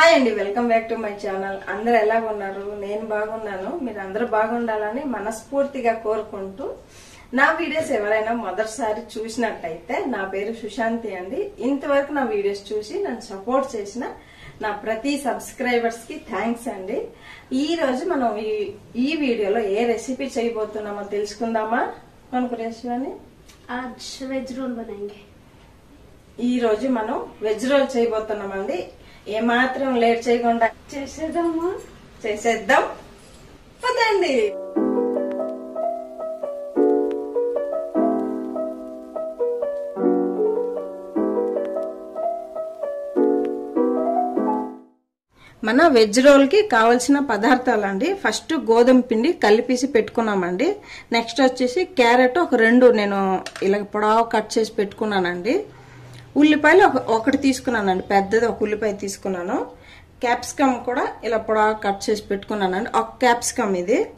Hi అండి welcome back to my channel. అందరు ఎలా ఉన్నారు నేను బాగున్నాను. మీరు అందరు బాగుండాలని మనస్ఫూర్తిగా కోరుకుంటూ నా వీడియోస్ ఎవరైనా మొదటిసారి చూసినట్టయితే నా పేరు సుశాంతి అండి. ఇంతవరకు నా వీడియోస్ చూసి నన్ను సపోర్ట్ చేసిన నా ప్రతి సబ్స్క్రైబర్స్కి థ్యాంక్స్ అండి. ఈ రోజు మనం ఈ వీడియోలో ఏ రెసిపీ చేయబోతున్నామో తెలుసుకుందామా? అనుకునేశ్వని వెజ్ రోల్ ఈ రోజు మనం వెజ్ రోల్ చేయబోతున్నామండి. ఏమాత్రం లేట్ చేయకుండా చేసేద్దామా? చేసేద్దాం. పదండి. మన వెజ్ రోల్కి కావలసిన పదార్థాలండి. ఫస్ట్ గోధుమ పిండి కలిపేసి పెట్టుకున్నామండి. నెక్స్ట్ వచ్చేసి క్యారెట్ ఒక రెండు నేను ఇలా పొడవు కట్ చేసి పెట్టుకున్నానండి. ఉల్లిపాయలు ఒక ఒకటి తీసుకున్నానండి. పెద్దది ఒక ఉల్లిపాయ తీసుకున్నాను. క్యాప్సికమ్ కూడా ఇలా పొడా కట్ చేసి పెట్టుకున్నానండి. ఒక క్యాప్సికమ్ ఇది.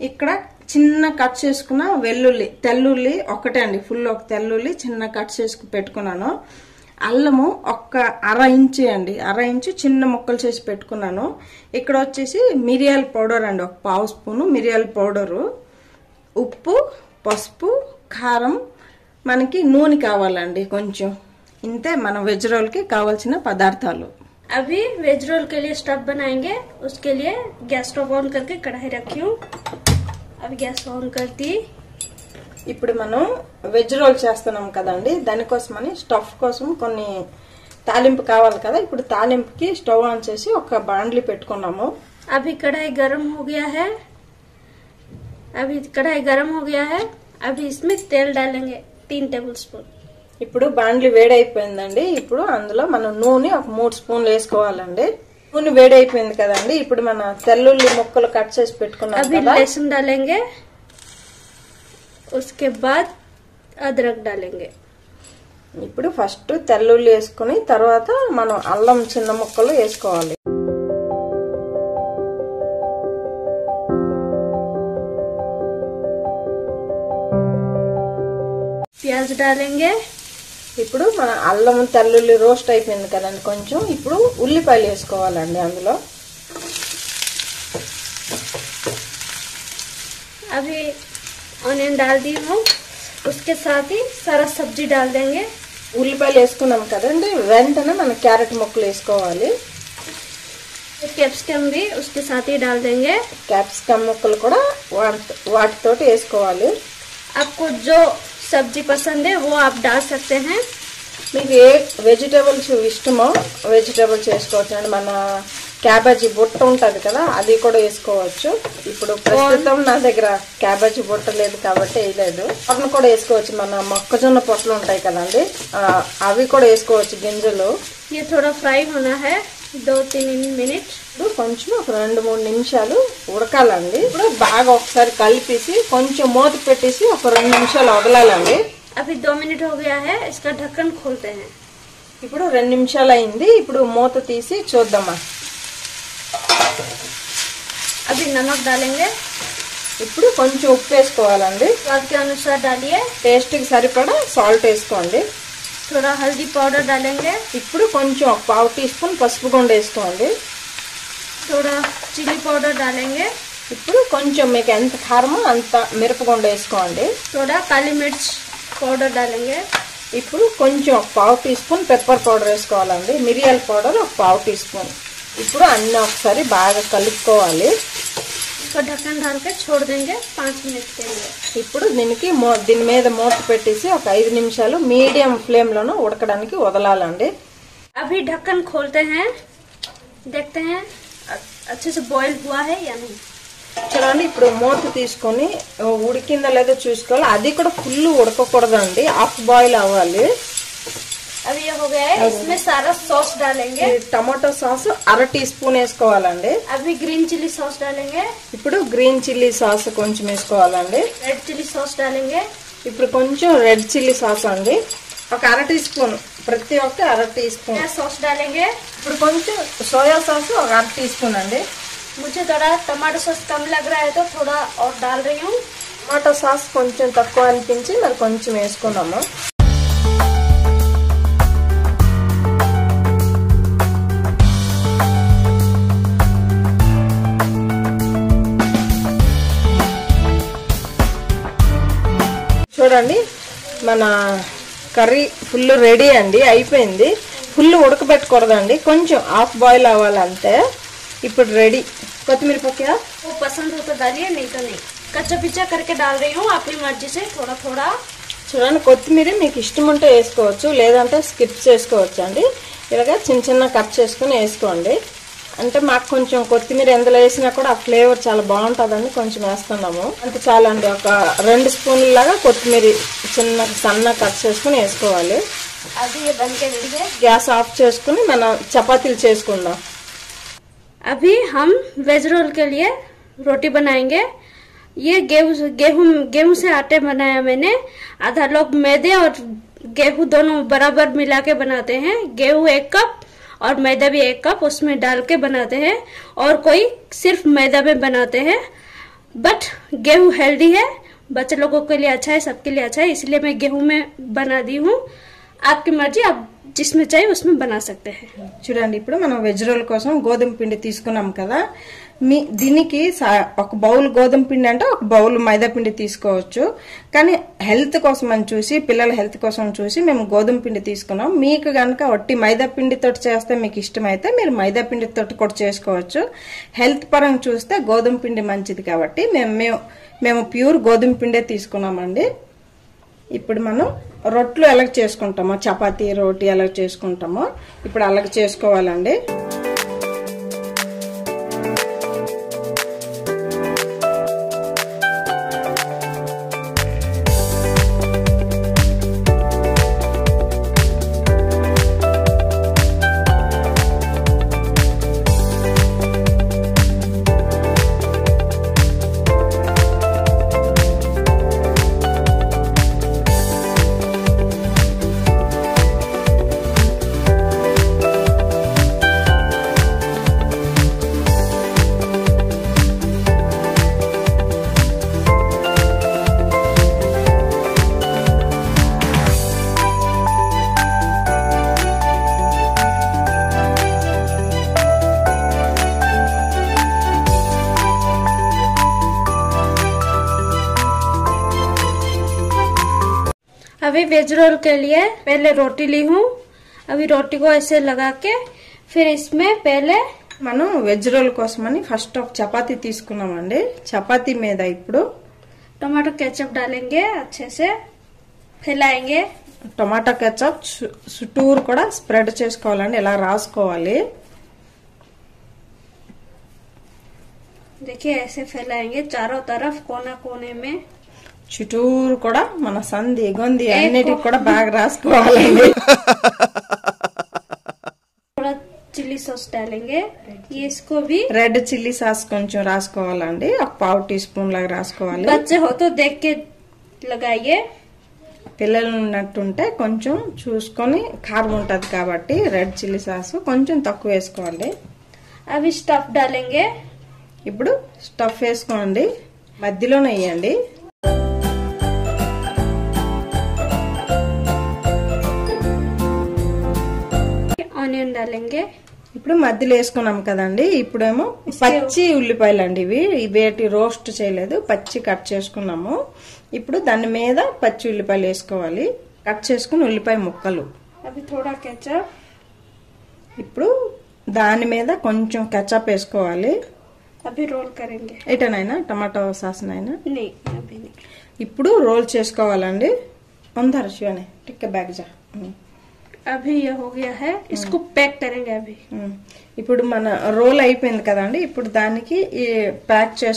ఇక్కడ చిన్న కట్ చేసుకున్న వెల్లుల్లి తెల్లుల్లి ఒకటే అండి. ఫుల్ ఒక తెల్లుల్లి చిన్న కట్ చేసుకు పెట్టుకున్నాను. అల్లము ఒక్క అర ఇంచు అండి. అర ఇంచు చిన్న ముక్కలు చేసి పెట్టుకున్నాను. ఇక్కడ వచ్చేసి మిరియాల పౌడర్ అండి. ఒక పావు స్పూను మిరియాల పౌడరు. ఉప్పు పసుపు కారం. మనకి నూనె కావాలండి కొంచెం. ఇంతే మన వెజ్ రోల్కి కావాల్సిన పదార్థాలు अभी वेज रोल के लिए स्टफ बनाएंगे उसके लिए गैस स्टोव ऑन करके कढ़ाई रखी हूँ अभी गैस ऑन कर दी ఇప్పుడు మనం వెజ్ రోల్ చేస్తున్నాం కదండి దానికోసమని స్టఫ్ కోసం కొన్ని తాలింపు కావాలి కదా ఇప్పుడు తాలింపుకి స్టవ్ ఆన్ చేసి ఒక బాండ్లీ పెట్టుకున్నాము अभी कढ़ाई गर्म हो गया है अभी कढ़ाई गर्म हो गया है अभी इसमें तेल डालेंगे तीन टेबल स्पून ఇప్పుడు బాండ్లీ వేడైపోయిందండి ఇప్పుడు అందులో మనం నూనె ఒక మూడు స్పూన్లు వేసుకోవాలండి నూనె వేడైపోయింది కదండి ఇప్పుడు మన తెల్లుల్లి ముక్కలు కట్ చేసి పెట్టుకున్నాం अभी కదా लहसुन डालेंगे उसके बाद अदरक डालेंगे ఇప్పుడు ఫస్ట్ తెల్లుల్లి వేసుకుని తర్వాత మనం అల్లం చిన్న ముక్కలు వేసుకోవాలి प्याज डालेंगे ఇప్పుడు మన అల్లం తెల్లుల్లి రోస్ట్ అయిపోయింది కదండి కొంచెం ఇప్పుడు ఉల్లిపాయలు వేసుకోవాలండి అందులో अभी ऑनियन डाल दी हूँ उसके साथ ही सारा सब्जी डाल देंगे ఉల్లిపాయలు వేసుకున్నాం కదండి వెంటనే మన క్యారెట్ ముక్కలు వేసుకోవాలి कैप्सिकम भी उसके साथ ही डाल देंगे క్యాప్సికమ్ ముక్కలు కూడా వాటి వాటితోటి వేసుకోవాలి आपको जो सब्जी पसंद है वो आप डाल सकते हैं మీకు ఏ వెజిటేబుల్స్ ఇష్టమో వెజిటేబుల్స్ వేసుకోవచ్చు అండి మన క్యాబేజీ బుట్ట ఉంటుంది కదా అది కూడా వేసుకోవచ్చు ఇప్పుడు ప్రస్తుతం నా దగ్గర క్యాబేజీ బుట్ట లేదు కాబట్టి వేయలేదు అవి కూడా వేసుకోవచ్చు మన మొక్కజొన్న పొట్లు ఉంటాయి కదండి ఆ, అవి కూడా వేసుకోవచ్చు గింజలు ये थोड़ा फ्राई होना వితౌట్ ఇన్ ఇన్ మినిట్. ఇప్పుడు కొంచెం ఒక రెండు మూడు నిమిషాలు ఉడకాలండి. ఇప్పుడు బాగా ఒకసారి కలిపేసి కొంచెం మూత పెట్టేసి ఒక రెండు నిమిషాలు వదలాలండి. అవి దో మినిట్ హోగయా ఇసుక ఢక్కన్ ఖోల్తే ఇప్పుడు రెండు నిమిషాలు అయింది. ఇప్పుడు మూత తీసి చూద్దామా? అవి నమక్ డాలింగే. ఇప్పుడు కొంచెం ఉప్పు వేసుకోవాలండి. వాటికి అనుసారి డాలియే. టేస్ట్కి సరిపడా సాల్ట్ వేసుకోండి. थोड़ा हल्दी पाउडर डालेंगे ఇప్పుడు కొంచెం ఒక పావు టీ స్పూన్ పసుపు గుండ వేసుకోండి थोड़ा चिली पाउडर डालेंगे ఇప్పుడు కొంచెం మీకు ఎంత కారమో అంత మిరపగుండ వేసుకోండి थोड़ा काली मिर्च पाउडर डालेंगे ఇప్పుడు కొంచెం ఒక పావు టీ స్పూన్ పెప్పర్ పౌడర్ వేసుకోవాలండి మిరియాల పౌడర్ ఒక పావు టీ స్పూన్ ఇప్పుడు అన్నీ ఒకసారి బాగా కలుపుకోవాలి इसको ढक्कन डाल के छोड़ देंगे पाँच मिनट के लिए ఇప్పుడు దీనికి మో దీని మీద మూత పెట్టేసి ఒక ఐదు నిమిషాలు మీడియం ఫ్లేమ్లోనూ ఉడకడానికి వదలాలండి अभी ढक्कन खोलते हैं देखते हैं अ- अच्छे से बॉईल हुआ है या नहीं చూడండి ఇప్పుడు మూత తీసుకొని ఉడికిందా లేదో చూసుకోవాలి అది కూడా ఫుల్ ఉడకకూడదండి హాఫ్ బాయిల్ అవ్వాలి अभी ये हो गया है इसमें सारा सॉस ఈ डालेंगे టమాటో సాస్ అర టీ స్పూన్ వేసుకోవాలండి अभी ग्रीन चिली सॉस डालेंगे ఇప్పుడు గ్రీన్ చిల్లీ సాస్ కొంచెం వేసుకోవాలండి रेड चिली सॉस डालेंगे ఇప్పుడు కొంచెం రెడ్ చిల్లీ సాస్ అండి ఒక అర టీ స్పూన్ ప్రతి ఒక్క అర టీ స్పూన్ क्या सॉस डालेंगे ఇప్పుడు కొంచెం సోయా సాస్ ఒక అర టీ స్పూన్ అండి मुझे थोड़ा टमाटो सॉस कम लग रहा है तो थोड़ा और डाल रही हूँ టమాటో సాస్ కొంచెం తక్కువ అనిపించి మరి కొంచెం వేసుకున్నాము చూడండి మన కర్రీ ఫుల్ రెడీ అండి అయిపోయింది ఫుల్ ఉడకబెట్టకూడదండి కొంచెం హాఫ్ బాయిల్ అవ్వాలంతే ఇప్పుడు రెడీ కొత్తిమీర పక్క वो पसंद हो तो डालिए नहीं तो नहीं कच्चा पिच्चा करके डाल रही हूँ अपनी मर्जी से थोड़ा थोड़ा చూడండి కొత్తిమీర మీకు ఇష్టం ఉంటే వేసుకోవచ్చు లేదంటే స్కిప్ చేసుకోవచ్చు అండి ఇలాగ చిన్న చిన్న కట్ చేసుకుని వేసుకోండి అంటే మాకు కొంచెం కొత్తిమీర ఎందులో వేసినా కూడా ఆ ఫ్లేవర్ చాలా బాగుంటుందండి కొంచెం వేస్తున్నాము అంటే చాలా అండి ఒక రెండు స్పూన్ల లాగా కొత్తిమీర చిన్న సన్న కట్ చేసుకుని వేసుకోవాలి अभी ये बन के रेडी है గ్యాస్ ఆఫ్ చేసుకుని మనం చపాతీలు చేసుకుందాం अभी हम वेज रोल के लिए रोटी बनाएंगे ये गेहूं गेहूं गेहूं से आटे बनाया मैंने आधा लोग मैदे और गेहूं दोनों बराबर मिला के बनाते हैं गेहूं एक कप और मैदा भी एक कप उसमें डाल के बनाते हैं और कोई सिर्फ़ मैदा में बनाते हैं बट गेहूँ हेल्दी है। बच्चे लोगों के लिए अच्छा है, सबके लिए अच्छा है, इसलिए मैं गेहूँ में बना दी हूँ। आपकी मर्ज़ी, आप जिसमें चाहिए उसमें बना सकते हैं। चूँ इन मन वेज रोल कोसम गोधुम पिं तस्कना कदा మీ దీనికి సా- ఒక బౌల్ గోధుమ పిండి అంటే ఒక బౌల్ మైదా పిండి తీసుకోవచ్చు. కానీ హెల్త్ కోసం అని చూసి పిల్లల హెల్త్ కోసం చూసి మేము గోధుమ పిండి తీసుకున్నాం. మీకు కనుక ఒట్టి మైదా పిండితో చేస్తే మీకు ఇష్టమైతే మీరు మైదా పిండితో కూడా చేసుకోవచ్చు. హెల్త్ పరంగా చూస్తే గోధుమ పిండి మంచిది కాబట్టి మేము మేము మేము ప్యూర్ గోధుమ పిండే తీసుకున్నామండి. ఇప్పుడు మనం రొట్లు ఎలా చేసుకుంటామో చపాతీ రోటీ ఎలా చేసుకుంటామో ఇప్పుడు అలాగ చేసుకోవాలండి. अभी वेज रोल के लिए पहले रोटी ली हूँ अभी रोटी को ऐसे लगा के फिर इसमें पहले మనం వెజ్ రోల్ కోసమని ఫస్ట్ ఒక చపాతీ తీసుకున్నామండి చపాతీ మీద ఇప్పుడు टमाटो केचप डालेंगे अच्छे से फैलाएंगे టొమాటో కెచప్ చుట్టూరు కూడా స్ప్రెడ్ చేసుకోవాలండి ఇలా రాసుకోవాలి देखिए ऐसे फैलाएंगे चारों तरफ कोना कोने में చుట్టూరు కూడా మన సంధి గొంది అన్నిటికి కూడా బాగా రాసుకోవాలండి थोड़ा चिल्ली सॉस डालेंगे ये इसको भी రెడ్ చిల్లీ సాస్ కొంచెం రాసుకోవాలండి ఒక పావు టీ స్పూన్ లాగా రాసుకోవాలి बच्चे हो तो देख के लगाइए పిల్లలు ఉన్నట్టుంటే కొంచెం చూసుకొని కారం ఉంటుంది కాబట్టి రెడ్ చిల్లీ సాస్ కొంచెం తక్కువ వేసుకోండి अभी स्टफ डालेंगे ఇప్పుడు స్టఫ్ వేసుకోండి మధ్యలోనే వేయండి डालेंगे ఇప్పుడు మధ్యలో వేసుకున్నాం కదండి ఇప్పుడేమో పచ్చి ఉల్లిపాయలు అండి ఇవి వేటి రోస్ట్ చేయలేదు పచ్చి కట్ చేసుకున్నాము ఇప్పుడు దాని మీద పచ్చి ఉల్లిపాయలు వేసుకోవాలి కట్ చేసుకుని ఉల్లిపాయ ముక్కలు अभी थोड़ा केचप ఇప్పుడు దాని మీద కొంచెం కెచప్ వేసుకోవాలి अभी रोल करेंगे ఎటనైనా టమాటో సాస్నైనా नहीं अभी नहीं ఇప్పుడు రోల్ చేసుకోవాలండి అందరు శివనే టిక్క బ్యాగ్ జా अभी ये हो गया है इसको पैक करेंगे अभी इपड़ मन रोल अदी इप्ड दाखी पैक चूँ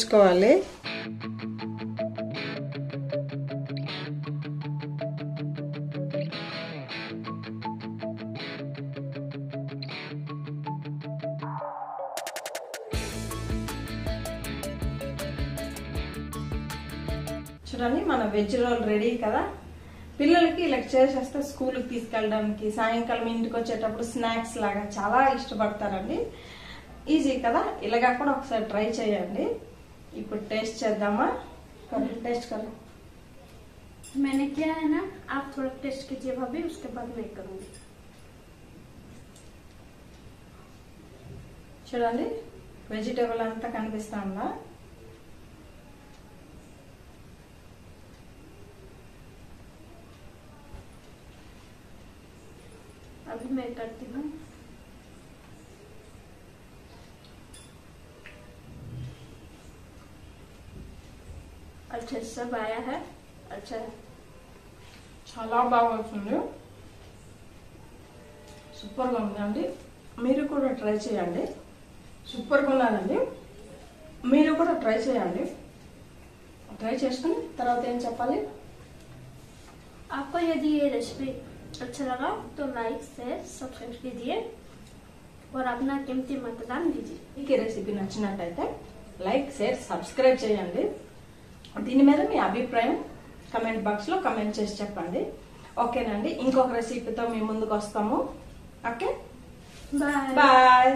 मन वेज रोल रेडी कदा పిల్లలకి ఇలా చేసేస్తే స్కూల్కి తీసుకెళ్ళడానికి సాయంకాలం ఇంటికి వచ్చేటప్పుడు స్నాక్స్ లాగా చాలా ఇష్టపడతారండి ఈజీ కదా ఇలాగా కూడా ఒకసారి ట్రై చేయండి ఇప్పుడు టేస్ట్ చేద్దామా టేస్ట్ కదా मैंने किया है ना आप थोड़ा टेस्ट कीजिए भाभी उसके बाद मैं करूंगी చూడండి వెజిటేబుల్ అంతా కనిపిస్తా ఉందా करती हूँ अच्छे से सब आया है अच्छा है చాలా బాగా వస్తుంది సూపర్గా ఉందండి మీరు కూడా ట్రై చేయండి సూపర్గా ఉన్నదండి మీరు కూడా ట్రై చేయండి ట్రై చేసుకుని తర్వాత ఏం చెప్పాలి आपको यदि ये रेसिपी अच्छा लगा तो लाइक शेयर सब्सक्राइब कीजिए और अपना कीमती मतदान दीजिए మీకు ఈ రెసిపీ నచ్చినట్టయితే లైక్ షేర్ సబ్స్క్రైబ్ చేయండి దీని మీద మీ అభిప్రాయం కమెంట్ బాక్స్లో కమెంట్ చేసి చెప్పండి ఓకేనండి ఇంకొక రెసిపీతో మీ ముందుకు వస్తాము ఓకే बाय బాయ్